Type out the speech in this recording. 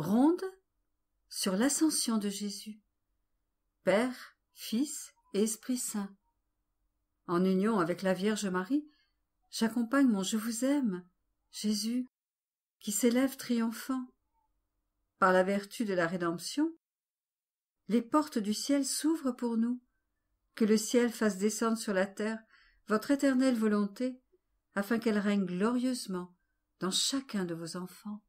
ronde sur l'ascension de Jésus, Père, Fils et Esprit Saint. En union avec la Vierge Marie, j'accompagne mon Je vous aime, Jésus, qui s'élève triomphant. Par la vertu de la rédemption, les portes du ciel s'ouvrent pour nous. Que le ciel fasse descendre sur la terre votre éternelle volonté, afin qu'elle règne glorieusement dans chacun de vos enfants.